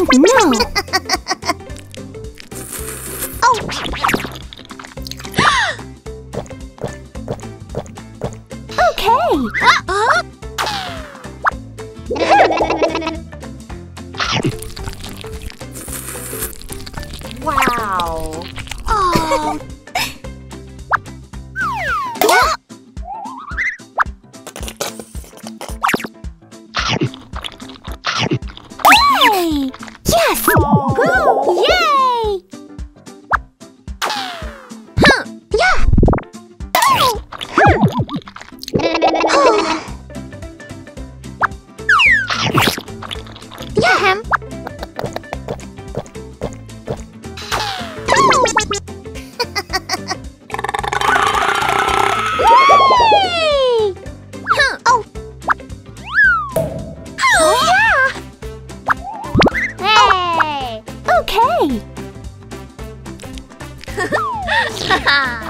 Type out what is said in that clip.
No! oh! okay! Uh -oh. wow! Oh! Oh. Okay.